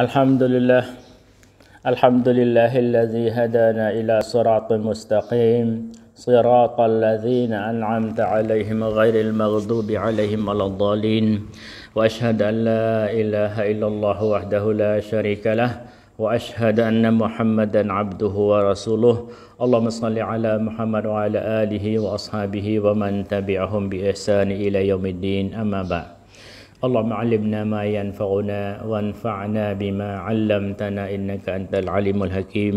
الحمد لله الحمد لله الذي هدانا إلى صراط مستقيم صراط الذين أنعمت عليهم غير المغضوب عليهم ولا الضالين وأشهد أن لا إله إلا الله وحده لا شريك له وأشهد أن محمدا عبده ورسوله. اللهم صل على محمد وعلى آله وأصحابه ومن تبعهم بإحسان إلى يوم الدين. أما بعد. اللهم علمنا ما ينفعنا وانفعنا بما علمتنا إنك أنت العليم الحكيم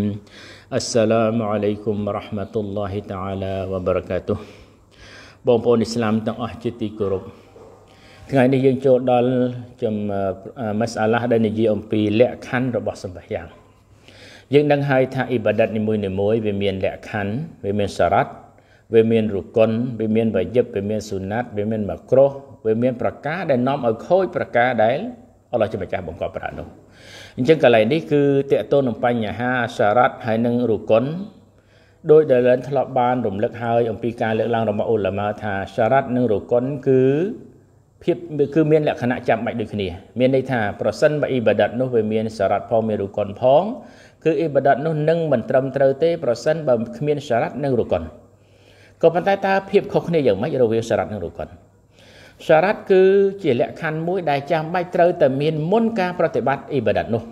السلام عليكم ورحمة الله تعالى وبركاته បងប្អូនអ៊ីស្លាមទាំងអស់ជាទីគោរពថ្ងៃនេះយើងចូលដល់ចំមសាឡាដែលនិយាយអំពីលក្ខខណ្ឌរបស់សម្បាយ៉ាងយើងដឹងហើយថាអ៊ីបាដាតនីមួយៗវាមានលក្ខខណ្ឌវាមានសារ៉ាត់ វាមានរុកុនវាមានវយិបវាមានស៊ូណាត់វាមានម៉ាក្រូវាមានប្រការដែលនាំឲ្យខូចប្រការដែលអល់ឡោះជាម្ចាស់បង្កប់ប្រានោះអញ្ចឹងកន្លែងនេះគឺតកតូននឹងបញ្ហាសារ៉ាត់ហើយនឹងរុកុនដោយដែលលិនធ្លាប់បានរំលឹកហើយអំពីការលើកឡើងរបស់អ៊ុលម៉ាថាសារ៉ាត់និងរុកុនគឺភាពគឺមានលក្ខណៈចាំបាច់ដូចគ្នាមានន័យថាប្រសិនបើអ៊ីបាដាតនោះវាមានសារ៉ាត់ផងមានរុកុនផងគឺអ៊ីបាដាតនោះនឹងមិនត្រឹមត្រូវទេប្រសិនបើគ្មានសារ៉ាត់និងរុកុន ក៏ប៉ុន្តែតើភាពខុសគ្នាយ៉ាងម៉េចរវាងសារ៉ាត់និងរុកុនសារ៉ាត់គឺជាលក្ខខណ្ឌមួយដែលចាំបាច់ត្រូវតែមានមុនការប្រតិបត្តិអ៊ីបាដាតនោះ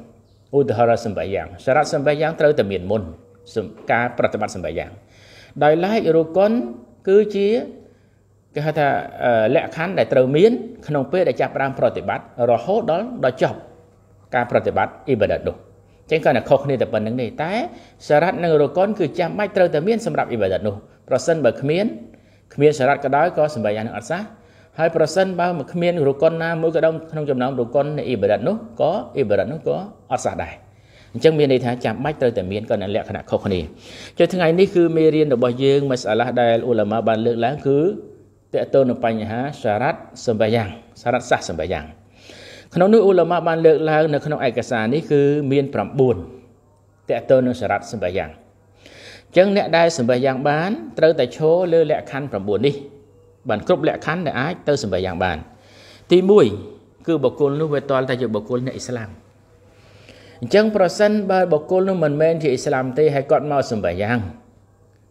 ឧទាហរណ៍សម្បាយ៉ាងសារ៉ាត់សម្បាយ៉ាងត្រូវតែមានមុនការប្រតិបត្តិសម្បាយ៉ាងដោយឡែករុកុនគឺជាគេហៅថាលក្ខខណ្ឌដែលត្រូវមានក្នុងពេលដែលចាប់ផ្ដើមប្រតិបត្តិរហូតដល់ដល់ចប់ការប្រតិបត្តិអ៊ីបាដាតនោះចឹងគាត់តែខុសគ្នាតែប៉ុណ្្នឹងទេតែសារ៉ាត់និងរកុនគឺចាំបាច់ត្រូវតែមានសម្រាប់អ៊ីបាដាតនោះ ប្រសិនបើគ្មានគ្មានសារ៉ាត់ក៏ដោយក៏សម្បាយ៉ាងនឹងអត់សះហើយប្រសិនបើមិនគ្មានរកុនណាមួយក៏ដោយក្នុងចំណោមរកុននៃអ៊ីបាដាតនោះក៏អ៊ីបាដាតនោះក៏អត់សះដែរអញ្ចឹងមានន័យថាចាំបាច់ត្រូវតែមានក៏នៅលក្ខណៈខុសគ្នាចុះថ្ងៃនេះគឺមេរៀនរបស់យើងមសាឡាដែលអ៊ូឡាម៉ាបានលើកឡើងគឺតកតទៅនឹងបញ្ហាសារ៉ាត់សម្បាយ៉ាងសារ៉ាត់សាសសម្បាយ៉ាងក្នុងនោះអ៊ូឡាម៉ាបានលើកឡើងនៅក្នុងឯកសារនេះគឺមាន9តកតទៅនឹងសារ៉ាត់សម្បាយ៉ាង អញ្ចឹងអ្នកដែលសម្បាយ៉ាងបានត្រូវតែឈរលើលក្ខខណ្ឌ9នេះបានគ្រប់លក្ខខណ្ឌដែលអាចទៅសម្បាយ៉ាងបាន ទី1គឺបុគ្គលនោះវាតលតែជាបុគ្គលអ្នកអ៊ីស្លាមអញ្ចឹងប្រសិនបើបុគ្គលនោះមិនមែនជាអ៊ីស្លាមទេហើយគាត់មកសម្បាយ៉ាង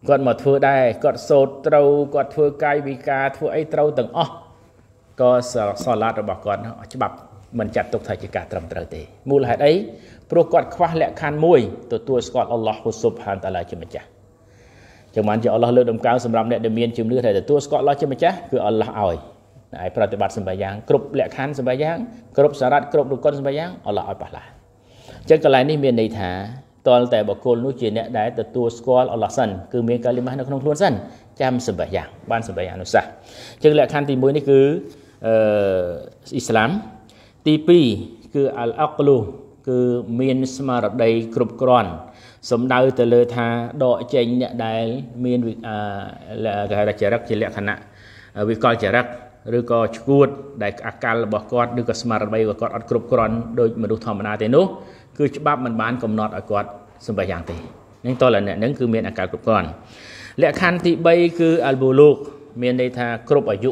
គាត់មកធ្វើដែរគាត់សូត្រត្រូវគាត់ធ្វើកាយវិការធ្វើអីត្រូវទាំងអស់ក៏សាឡាតរបស់គាត់ច្បាប់ មិនចាត់ទុកថាជាការត្រឹមត្រូវទេមូលហេតុអីព្រោះគាត់ខ្វះលក្ខខណ្ឌមួយទទួលស្គាល់អល់ឡោះហ៊ូស៊ុបហានតាឡាជាម្ចាស់ចឹងបានជាអល់ឡោះលើកដំកើងសម្រាប់អ្នកដែលមានជំនឿថាទទួលស្គាល់អល់ឡោះជាម្ចាស់គឺអល់ឡោះឲ្យហើយប្រតិបត្តិសម្បាយ៉ាងគ្រប់លក្ខខណ្ឌសម្បាយ៉ាងគ្រប់សារ៉ាត់គ្រប់រុកុនសម្បាយ៉ាងអល់ឡោះឲ្យប៉ះឡាចឹងកន្លែងនេះមានន័យថាតលតែបុគ្គលនោះជាអ្នកដែលទទួលស្គាល់អល់ឡោះសិនគឺមានកាលីម៉ាស់នៅក្នុងខ្លួនសិនចាំសម្បាយ៉ាងបានសម្បាយ៉ាងនោះសះចឹងលក្ខខណ្ឌទី1នេះគឺអឺអ៊ីស្លាម ទី2គឺអលអក្លូគឺមានស្មារតីគ្រប់គ្រាន់សំដៅទៅលើថាដកចេញអ្នកដែលមានគេហៅថាចរិតជាលក្ខណៈវិកលចរិតឬក៏ឈួតដែលអកលរបស់គាត់ឬក៏ស្មារតីរបស់គាត់អត់គ្រប់គ្រាន់ដោយមនុស្សធម្មតាទេនោះគឺច្បាប់មិនបានកំណត់ឲ្យគាត់សម្បយ៉ាងទេនឹងតើអ្នកនឹងគឺមានអកលគ្រប់គ្រាន់លក្ខខណ្ឌទី3គឺអលប៊ូលូកមានន័យថាគ្រប់អាយុ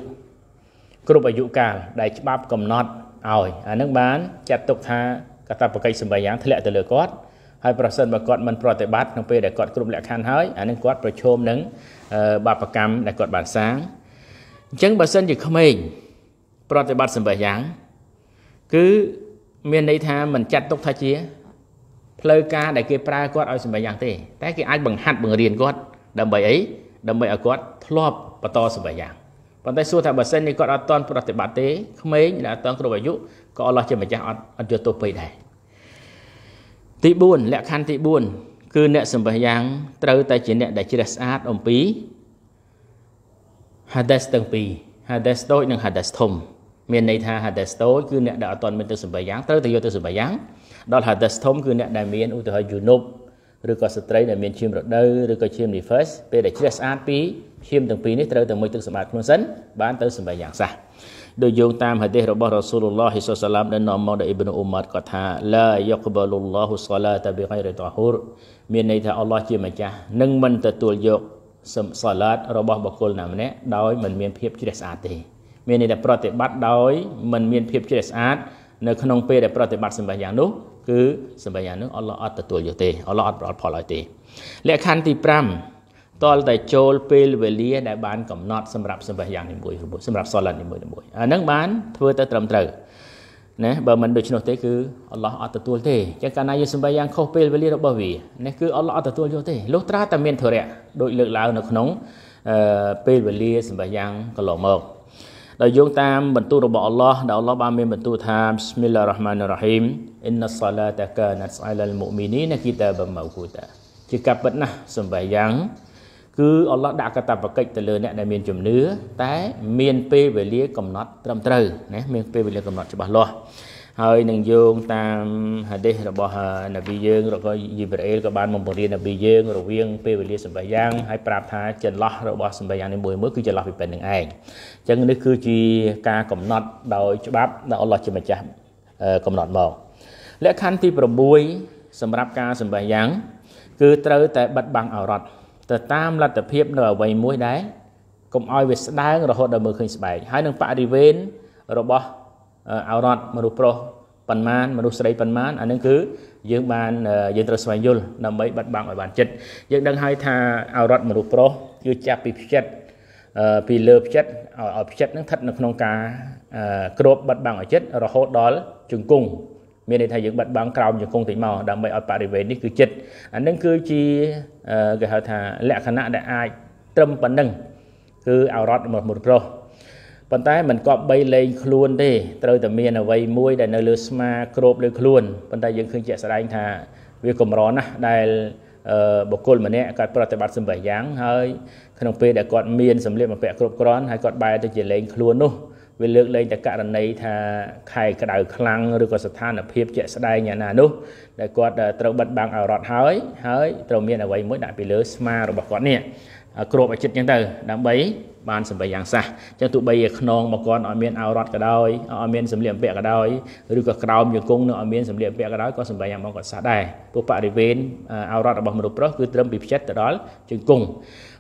គ្រប់អាយុកាលដែលច្បាប់កំណត់ ឲ្យអានឹងបានចាត់ទុកថាកតបកិច្ចសម្បយ៉ាងធ្លាក់ទៅលើគាត់ហើយប្រសិនបើគាត់មិនប្រតិបត្តិក្នុងពេលដែលគាត់គ្រប់លក្ខខណ្ឌហើយអានឹងគាត់ប្រឈមនឹងបាបកម្មដែលគាត់បានសាងអញ្ចឹងបើសិនជាក្មេងប្រតិបត្តិសម្បយ៉ាងគឺមានន័យថាមិនចាត់ទុកថាជាផ្លូវការដែលគេប្រើគាត់ឲ្យសម្បយ៉ាងទេ តែគេអាចបង្ហាត់បង្រៀនគាត់ដើម្បីអីដើម្បីឲ្យគាត់ធ្លាប់បន្តសម្បយ៉ាង ប៉ុន្តែសួរថាបើសិននេះគាត់អត់តន់ប្រតិបត្តិទេក្មេងដែលអត់តន់គ្រប់អាយុក៏អល់ឡោះជាម្ចាស់អត់អត់យកទោសពេកដែរទី4លក្ខខណ្ឌទី4គឺអ្នកសម្បយ៉ាងត្រូវតែជាអ្នកដែលជ្រះស្អាតអំពី hades ទាំងពីរ hades តូចនិង hades ធំមានន័យថា hades តូចគឺអ្នកដែលអត់ទាន់មានទៅសម្បយ៉ាងត្រូវតែយកទៅសម្បយ៉ាងដល់ hades ធំគឺអ្នកដែលមានឧទាហរណ៍ junub ឬក៏ស្ត្រីដែលមានឈាមរដូវឬក៏ឈាម nifas ពេលដែលជ្រះស្អាតពីឈាមទាំងពីរនេះត្រូវតែមួយទឹកសម្អាតខ្លួនសិនបានទៅសម្បយ៉ាងសះដោយយោងតាមហាឌីសរបស់រ៉ាស៊ូលឡោះហ៊ីសឡាមដែលនាំមកដោយអ៊ីប៊ីនអ៊ូម៉ាត់គាត់ថាឡាយកបលឡោះសឡាតបិហ្គៃរតាហ៊ូរមានន័យថាអល់ឡោះជាម្ចាស់នឹងមិនទទួលយកសាឡាតរបស់បុគ្គលណាម្នាក់ដោយមិនមានភាពជ្រះស្អាតទេមានន័យថាប្រតិបត្តិដោយមិនមានភាពជ្រះស្អាតនៅក្នុងពេលដែលប្រតិបត្តិសម្បាយ៉ាងនោះ គឺសម្បាយ៉ាងនោះអល់ឡោះអត់ទទួលយកទេអល់ឡោះអត់ប្រត់ផលឲ្យទេលក្ខខណ្ឌទី5តលតែចូលពេលវេលាដែលបានកំណត់សម្រាប់សម្បាយ៉ាងនីមួយៗសម្រាប់សឡាត់នីមួយៗអាហ្នឹងបានធ្វើទៅត្រឹមត្រូវណាបើមិនដូច្នោះទេគឺអល់ឡោះអត់ទទួលទេអញ្ចឹងកាលណាយើងសម្បាយ៉ាងខុសពេលវេលារបស់វានេះគឺអល់ឡោះអត់ទទួលយកទេលុះត្រាតែមានធរៈដូចលើកឡើងនៅក្នុងពេលវេលាសម្បាយ៉ាងកន្លងមក ដោយយោងតាមបន្ទូលរបស់អល់ឡោះដែលអល់ឡោះបានមានបន្ទូលថាបិស្មិលឡារ៉ាហ្មានរ៉ាហ៊ីមអ៊ីនណាសឡាតាកាណាត់អឡាលមុមីនីនគីតាបម៉ៅគូតាជាកាប់ពិតណាស់សម្បាយ៉ាងគឺអល់ឡោះដាក់កតាបកិច្ចទៅលើអ្នកដែលមានជំនឿតែ មានពេលវេលាកំណត់ត្រឹមត្រូវណាមានពេលវេលាកំណត់ច្បាស់លាស់ ហើយនឹងយោងតាមហាឌីសរបស់នប៊ីយើងឬក៏យីប្រអេលក៏បានមកបង្រៀននប៊ីយើងរវាងពេលវេលាសម្បយ៉ាងហើយប្រាប់ថាចន្លោះរបស់សម្បយ៉ាងនេះមួយមួយគឺចន្លោះពីពេលនឹងឯងអញ្ចឹងនេះគឺជាការកំណត់ដោយច្បាប់ដែលអល់ឡោះជាម្ចាស់កំណត់មកលក្ខខណ្ឌទី6សម្រាប់ការសម្បយ៉ាងគឺត្រូវតែបិទបាំងអរត់ទៅតាមលទ្ធភាពនៅអ្វីមួយដែរកុំឲ្យវាស្ដើងរហូតដល់មើលឃើញស្បែកហើយនឹងបរិវេណរបស់ អរតមនុស្សប្រុសប៉ុន្មានមនុស្សស្រីប៉ុន្មានអានឹងគឺយើងបានយើងត្រូវស្វែងយល់ដើម្បីបាត់បង់ឲ្យបានចិត្តយើងដឹងហើយថាអរតមនុស្សប្រុសគឺចាប់ពីផ្ចិតពីលើផ្ចិតឲ្យផ្ចិតនឹងស្ថិតនៅក្នុងការគ្របបាត់បង់ឲ្យចិត្តរហូតដល់ជង្គង់មានន័យថាយើងបាត់បង់ក្រោមជង្គង់តិចមកដើម្បីឲ្យបរិវេណនេះគឺចិត្តអានឹងគឺជាគេហៅថាលក្ខណៈដែលអាចត្រឹមប៉ុណ្ណឹងគឺអរតមនុស្សប្រុស ប៉ុន្តែមិនគប្បីលែងខ្លួនទេត្រូវតែមានអ្វីមួយដែលនៅលើស្មាគ្របលើខ្លួនប៉ុន្តែយើងឃើញជាក់ស្ដែងថាវាកម្រណាស់ដែលបុគ្គលម្នាក់គាត់ប្រតិបត្តិសម្បត្តិយ៉ាងហើយក្នុងពេលដែលគាត់មានសម្លៀកបំពាក់គ្រប់គ្រាន់ហើយគាត់បែរទៅជាលែងខ្លួននោះវាលើកលែងតែករណីថាខែក្តៅខ្លាំងឬក៏ស្ថានភាពជាក់ស្ដែងយ៉ាងណានោះដែលគាត់ត្រូវបិទបាំងឲ្យរត់ហើយហើយត្រូវមានអ្វីមួយដាក់ពីលើស្មារបស់គាត់នេះ គ្របឲ្យចិត្តអញ្ចឹងទៅដើម្បីបានសម្បត្តិយ៉ាងសះអញ្ចឹងទោះបីជាខ្នងមកគាត់ឲ្យមានអោរត់ក៏ដោយឲ្យមានសម្លៀកបំពាក់ក៏ដោយឬក៏ក្រោមជង្គង់នឹងឲ្យមានសម្លៀកបំពាក់ក៏ដោយក៏សម្បត្តិយ៉ាងមកគាត់សះដែរព្រោះបរិវេណអោរត់របស់មនុស្សប្រុសគឺត្រឹមពីផ្ចិតទៅដល់ជង្គង់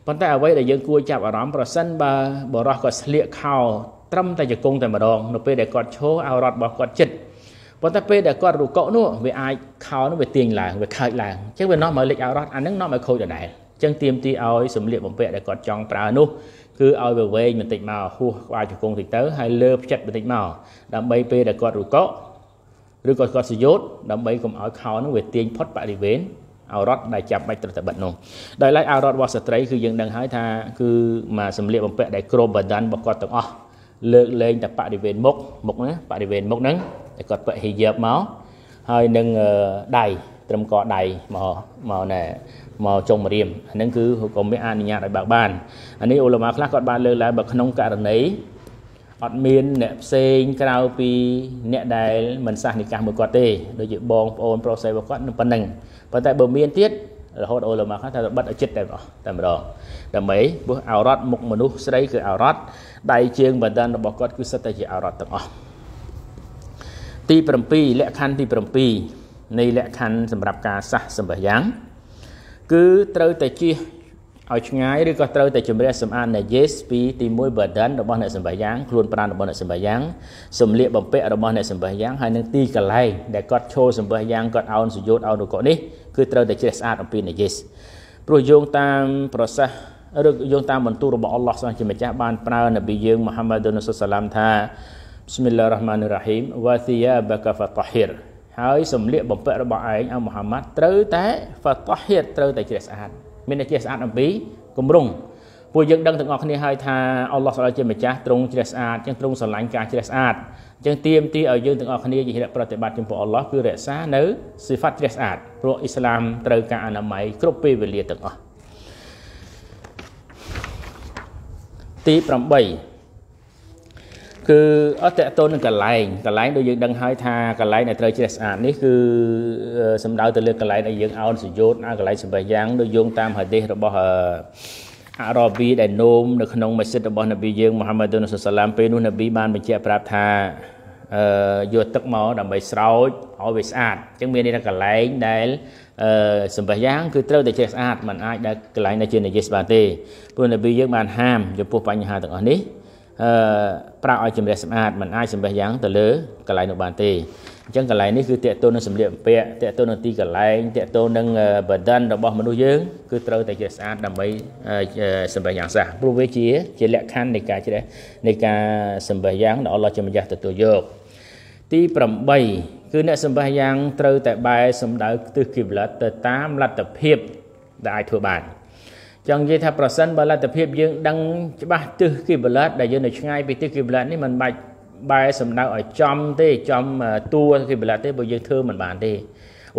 ប៉ុន្តែអ្វីដែលយើងគួរចាប់អារម្មណ៍ប្រសិនបើបរោះគាត់ស្លៀកខោត្រឹមតែជង្គង់តែម្ដងនៅពេលដែលគាត់ឈរអោរត់របស់គាត់ចិត្តប៉ុន្តែពេលដែលគាត់រុកនោះវាអាចខោនោះវាទាញឡើងវាខើចឡើងអញ្ចឹងវានាំឲ្យលេចអោរត់អានឹងនាំឲ្យខូចដដែលអញ្ចឹងទៀមទីឲ្យសម្លៀកបំពាក់ដែលគាត់ចង់ប្រើនោះគឺឲ្យវាវែងបន្តិចមកហួសក្បាលជង្គង់តិចទៅហើយលើផ្ចិតបន្តិចមកដើម្បីពេលដែលគាត់រុកឬក៏គាត់សយោតដើម្បីកុំឲ្យខោនោះវាទាញផុតបរិវេណអរត់ដែលចាប់បាច់ត្រូវតែបិទនោះដោយឡែកអរត់របស់ស្ត្រីគឺយើងដឹងហើយថាគឺមកសម្លៀកបំពាក់ដែលគ្របបដានរបស់គាត់ទាំងអស់លើកលែងតែបរិវេណមុខមុខណាបរិវេណមុខហ្នឹងតែគាត់ពាក់ហីយ៉ាបមកហើយនឹងដៃត្រឹមកដៃមកមកណែ មកចុងរៀមអាហ្នឹងគឺក៏មានអនុញ្ញាតឲ្យបើកបានអានេះអ៊ូឡាម៉ាខ្លះគាត់បានលើកឡើងបើក្នុងករណីអត់មានអ្នកផ្សេងក្រៅពីអ្នកដែលមិនសះនិកាសមួយគាត់ទេដូចជាបងប្អូនប្រុសស្រីរបស់គាត់នឹងប៉ុណ្ណឹងប៉ុន្តែបើមានទៀតរហូតអូឡាម៉ាខ្លះថាបិទឲ្យចិត្តតែម្ដងតែម្ដងដើម្បីព្រោះអោរ៉ាត់មុខមនុស្សស្រីគឺអោរ៉ាត់ដៃជើងបដានរបស់គាត់គឺសិតតែជាអោរ៉ាត់ទាំងអស់ទី7លក្ខខណ្ឌទី7នៃលក្ខខណ្ឌសម្រាប់ការសះសម្បយ៉ាង គឺត្រូវតែជៀសឲ្យឆ្ងាយឬក៏ត្រូវតែជំរះសម្អាត najis ពីទី1 badan របស់អ្នកសម្បយ៉ាងខ្លួនប្រាណរបស់អ្នកសម្បយ៉ាងសម្លៀកបំពាក់របស់អ្នកសម្បយ៉ាងហើយនឹងទីកន្លែងដែលគាត់ឈរសម្បយ៉ាងគាត់អោនសយោតអោនរុកនេះគឺត្រូវតែជ្រះស្អាតអំពី najis ព្រោះយោងតាមប្រសាសន៍ឬយោងតាមបន្ទូលរបស់អល់ឡោះសូមជាម្ចាស់បានប្រើនប៊ីយើងមូហាម៉ាឌុនសុសឡាមថាបិស្មិលឡារ៉ាហ្មានរ៉ាហ៊ីមវ៉ាធីយ៉ាបាកាហ្វាតាហ៊ីរ ហើយសម្លៀកបំពាក់របស់ឯងអមូហាម៉ាត់ត្រូវតែហ្វាតាហ៊ីរត្រូវតែជ្រះស្អាតមានតែជ្រះស្អាតអំពីគម្រង់ពួកយើងដឹងទាំងអស់គ្នាហើយថាអល់ឡោះស្អល់ជាម្ចាស់ទ្រង់ជ្រះស្អាតចឹងទ្រង់ស្រឡាញ់ការជ្រះស្អាតចឹងទៀមទីឲ្យយើងទាំងអស់គ្នាជាហេតុប្រតិបត្តិចំពោះអល់ឡោះគឺរក្សានៅសិហ្វាត់ជ្រះស្អាតព្រោះអ៊ីស្លាមត្រូវការអនាម័យគ្រប់ពេលវេលាទាំងអស់ទី8 គឺអត់តកតូននឹងកន្លែងកន្លែងដូចយើងដឹងហើយថាកន្លែងដែលត្រូវជ្រះស្អាតនេះគឺសំដៅទៅលើកន្លែងដែលយើងអោនសយោតអាកន្លែងសម្បះយ៉ាងដូចយោងតាមហាឌីសរបស់អារ៉ាប៊ីដែលនោមនៅក្នុងមស្ជីតរបស់នប៊ីយើងមូហាម៉ាឌុនសុសឡាមពេលនោះនប៊ីបានបញ្ជាក់ប្រាប់ថាអឺយកទឹកមកដើម្បីស្រោចឲ្យវាស្អាតអញ្ចឹងមានន័យថាកន្លែងដែលអឺសម្បះយ៉ាងគឺត្រូវតែជ្រះស្អាតมันអាចដែលកន្លែងដែលជានិយិសបានទេព្រោះនប៊ីយើងបានហាមចំពោះបញ្ហាទាំងអស់នេះ អឺប្រើឲ្យជំរះសម្អាតมันអាចសម្បះយ៉ាងទៅលើកន្លែងនោះបានទេអញ្ចឹងកន្លែងនេះគឺតេតូននឹងសម្លៀកបំពាក់តេតូននឹងទីកន្លែងតេតូននឹងបដិនរបស់មនុស្សយើងគឺត្រូវតែជាស្អាតដើម្បីសម្បះយ៉ាងសះព្រោះវាជាជាលក្ខខណ្ឌនៃការជ្រះនៃការសម្បះយ៉ាងដែលអល់ឡោះជាម្ចាស់ទទួលយកទី8គឺអ្នកសម្បះយ៉ាងត្រូវតែបែរសម្ដៅទិសគីប្លាតទៅតាមលទ្ធភាពដែលអាចធ្វើបាន ចង់និយាយថាប្រសិនបើលទ្ធភាពយើងដឹងច្បាស់ទិសគីប្លាតដែលយើងនៅឆ្ងាយពីទិសគីប្លាតនេះมันបាច់បែរសំដៅឲ្យចំទេចំតួគីប្លាតទេបើយើងធ្វើមិនបានទេ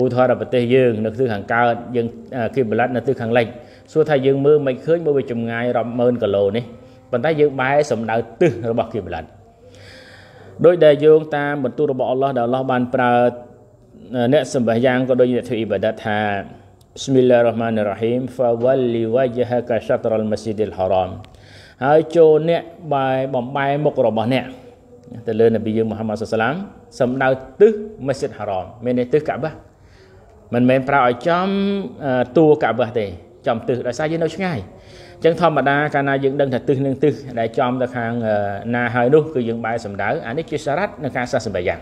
ឧទាហរណ៍ប្រទេសយើងនៅទិសខាងកើតយើងគីប្លាតនៅទិសខាងលិចសួរថាយើងមើលមិនឃើញបើវាចម្ងាយរាប់ម៉ឺនគីឡូនេះប៉ុន្តែយើងបែរសំដៅទិសរបស់គីប្លាតដោយដែលយោងតាមបន្ទូលរបស់អល់ឡោះដែលអល់ឡោះបានប្រើអ្នកសម្បះយ៉ាងក៏ដូចអ្នកធ្វើអ៊ីបាដា តថា Bismillahirrahmanirrahim fawalli wajhaka syatrul masjidil haram ហើយចូលអ្នកបែបំបែមុខរបស់អ្នកទៅលើនប៊ីយើងមូហាម៉ាត់សុសឡាមសំដៅទិសមស្ជីតហារ៉មមានន័យទិសកាបាមិនមែនប្រើឲ្យចំតួកាបាទេចំទិសដោយសារយើងនៅឆ្ងាយអញ្ចឹងធម្មតាកាលណាយើងដឹងថាទិសនឹងទិសដែលចំទៅខាងណាហើយនោះគឺយើងបែរសំដៅអានេះជាសារ៉ាត់នៃការសាសសម្បយ៉ាង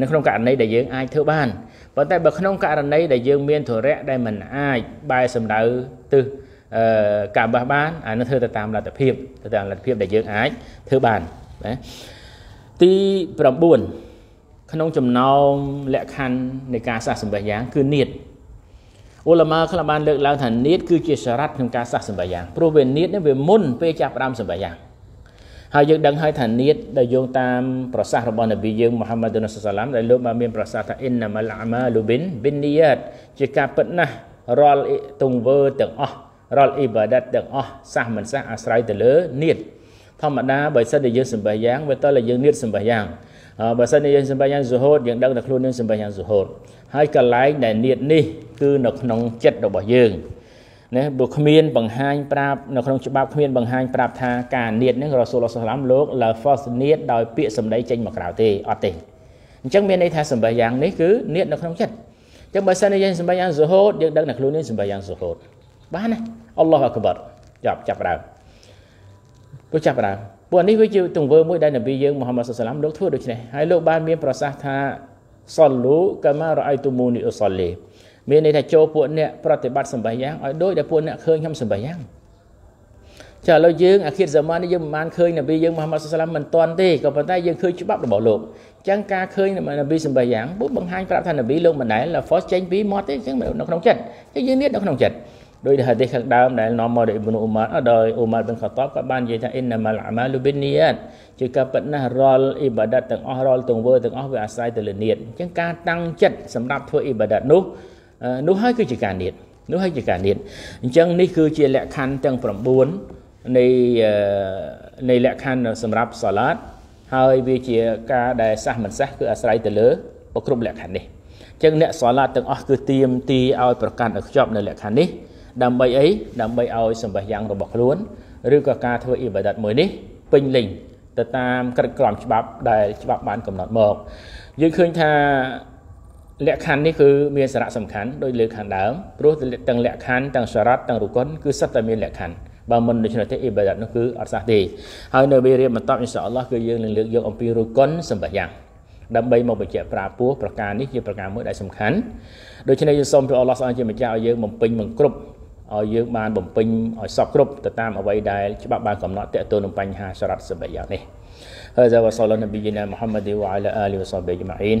នៅក្នុងករណីដែលយើងអាចធ្វើបានប៉ុន្តែបើក្នុងករណីដែលយើងមានធរៈដែលមិនអាចបែរសំដៅទិសអឺកាបាបានអានោះធ្វើទៅតាមលទ្ធភាពទៅតាមលទ្ធភាពដែលយើងអាចធ្វើបានណាទី9ក្នុងចំណោមលក្ខខណ្ឌនៃការសាសសម្បះយ៉ាងគឺនៀតអ៊ូឡាម៉ាខ្លះបានលើកឡើងថានៀតគឺជាសារ៉ាត់ក្នុងការសាសសម្បះយ៉ាងព្រោះវានៀតនេះវាមុនពេលចាប់ផ្ដើមសម្បះយ៉ាង ហើយយើងដឹងហើយថានៀតដែលយោងតាមប្រសាសន៍របស់នប៊ីយើងមូហាម៉ាត់នសាឡាមដែលលោកបានមានប្រសាសន៍ថាអ៊ីនណាម៉ាល់អាម៉ាលូប៊ីនប៊ីននីយ៉ាតជាការពិតណាស់រាល់ទង្វើទាំងអស់រាល់អ៊ីបាដាតទាំងអស់សះមិនសះអាស្រ័យទៅលើនៀតធម្មតាបើសិនតែយើងសម្បះយ៉ាងវាតើយើងនៀតសម្បះយ៉ាងបើសិនតែយើងសម្បះយ៉ាងស៊ូហូតយើងដឹងថាខ្លួនយើងសម្បះយ៉ាងស៊ូហូតហើយកន្លែងដែលនៀតនេះគឺនៅក្នុងចិត្តរបស់យើង ណាបើគ្មានបង្ហាញប្រាប់នៅក្នុងច្បាប់គ្មានបង្ហាញប្រាប់ថាការនៀតហ្នឹងរ៉ាស៊ូលសាឡាមលោកឡាហ្វាសនៀតដោយពាក្យសម្ដីចេញមកក្រៅទេអត់ទេអញ្ចឹងមានន័យថាសម្បះយ៉ាងនេះគឺនៀតនៅក្នុងចិត្តអញ្ចឹងបើសិនជាយើងសម្បះយ៉ាងស៊ូហូតយើងដឹងថាខ្លួនយើងសម្បះយ៉ាងស៊ូហូតបានណាអល់ឡោះអក្បារចាប់ចាប់ដើមព្រោះចាប់ដើមពួកនេះវាជាទង្វើមួយដែលនប៊ីយើងមូហាម៉ាត់សាឡាមលោកធ្វើដូច្នេះហើយលោកបានមានប្រសាសន៍ថាសលលូកាម៉ារ៉ៃទូមូនីអ៊ូសលី មានន័យថាចូលពួកអ្នកប្រតិបត្តិសម្បះយ៉ាងឲ្យដូចដែលពួកអ្នកឃើញខ្ញុំសម្បះយ៉ាងចាឥឡូវយើងអាខិរសម័យនេះយើងមិនបានឃើញនប៊ីយើងមូហាម៉ាត់សាឡាមមិនទាន់ទេក៏ប៉ុន្តែយើងឃើញច្បាប់របស់លោកអញ្ចឹងការឃើញនប៊ីសម្បះយ៉ាងពួកបង្ហាញប្រាប់ថានប៊ីលោកមិនដែល force ចេញពីមាត់ទេអញ្ចឹងនៅក្នុងចិត្តអញ្ចឹងយើងនេះនៅក្នុងចិត្តដោយហាឌីសខាងដើមដែលនាំមកដោយអ៊ីប៊ុនអ៊ូម៉ារដោយអ៊ូម៉ារប៊ិនខាតាបក៏បាននិយាយថាអ៊ីនណាម៉ាល់អាម៉ាលូប៊ីននីយ៉ាតជាការពិតណាស់រាល់អ៊ីបាដាតទាំងអស់រាល់ទង្វើទាំងអស់វាអាស្រ័យទៅលើនៀតអញ្ចឹងការតាំងចិត្តសម្រាប់ធ្វើអ៊ីបាដាតនោះ នោះហើយគឺជាការនៀតនោះហើយជាការនៀតអញ្ចឹងនេះគឺជាលក្ខខណ្ឌទាំង9នៃនៃលក្ខខណ្ឌសម្រាប់សាឡាតហើយវាជាការដែលសះមិនសះគឺអាស្រ័យទៅលើគ្រប់លក្ខខណ្ឌនេះអញ្ចឹងអ្នកសាឡាតទាំងអស់គឺទៀមទីឲ្យប្រកាន់ឲ្យខ្ជាប់នៅលក្ខខណ្ឌនេះដើម្បីអីដើម្បីឲ្យសម្បះយ៉ាងរបស់ខ្លួនឬក៏ការធ្វើអ៊ីបាដាតមួយនេះពេញលេញទៅតាមក្រឹតក្រមច្បាប់ដែលច្បាប់បានកំណត់មកយើងឃើញថា លក្ខខណ្ឌនេះគឺមានសារៈសំខាន់ដោយលើខាងដើមព្រោះទាំងលក្ខខណ្ឌទាំងសារ៉ាត់ទាំងរុគុនគឺសុទ្ធតែមានលក្ខខណ្ឌបើមិនដូច្នេះទេអ៊ីបាដាតនោះគឺអត់សះទេហើយនៅវេរៀបបន្ទាប់អ៊ីនសាអល់ឡោះគឺយើងនឹងលើកយកអំពីរុគុនសម្បត្តិយ៉ាងដើម្បីមកបញ្ជាក់ប្រាប់ពោះប្រការនេះជាប្រការមួយដែលសំខាន់ដូច្នេះយើងសូមព្រះអល់ឡោះស្អល់ជាម្ចាស់ឲ្យយើងបំពេញមិនគ្រប់ឲ្យយើងបានបំពេញឲ្យសពគ្រប់ទៅតាមអ្វីដែលច្បាប់បានកំណត់តទៅនឹងបញ្ហាសារ៉ាត់សម្បត្តិយ៉ាងនេះហើយសូមអល់ឡោះនប៊ីណាមូហាម៉ាឌីវ៉ាអាឡាអាលីវ៉ាសាប៊ីអ៊ីម៉ាអ៊ីន